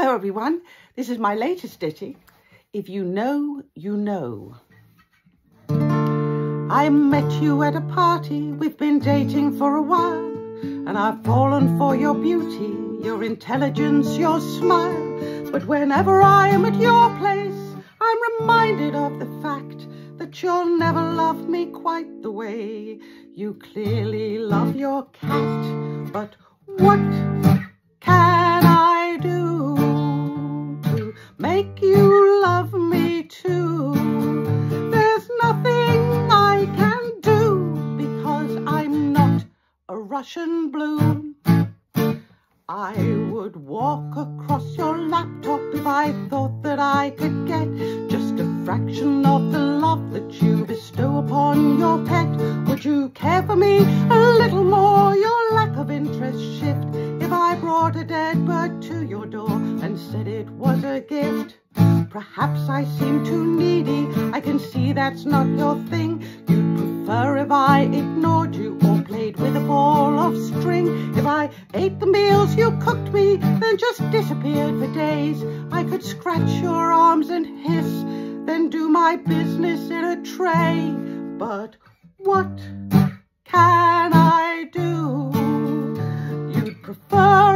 Hello everyone, this is my latest ditty. If you know, you know. I met you at a party, we've been dating for a while, and I've fallen for your beauty, your intelligence, your smile. But whenever I am at your place, I'm reminded of the fact that you'll never love me quite the way you clearly love your cat. But what love me too? There's nothing I can do because I'm not a Russian blue. I would walk across your laptop if I thought that I could get just a fraction of the love that you bestow upon your pet. Would you care for me a little more? Your lack of interest shift if I brought a dead bird to your door and said it was a gift. Perhaps I seem too needy. I can see that's not your thing. You'd prefer if I ignored you or played with a ball of string. If I ate the meals you cooked me, then just disappeared for days. I could scratch your arms and hiss, then do my business in a tray. But what can I do? You'd prefer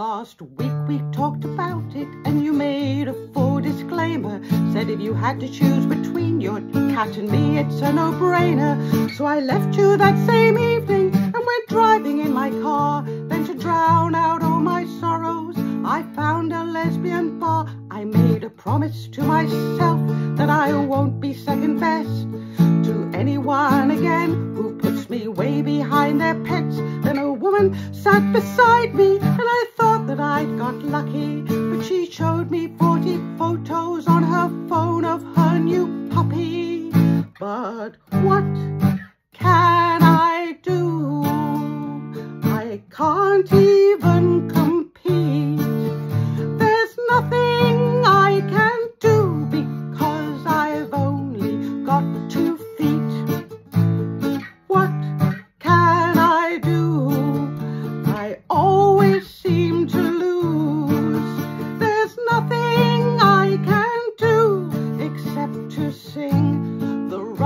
Last week we talked about it and you made a full disclaimer. Said if you had to choose between your cat and me, it's a no-brainer. So I left you that same evening and went driving in my car. Then to drown out all my sorrows, I found a lesbian bar. I made a promise to myself that I won't be second best to anyone again who puts me way behind their pets. Then a woman sat beside me that lucky. But she showed me 40 photos on her phone of her new puppy. But what can I do? I can't even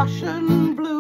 Russian blues.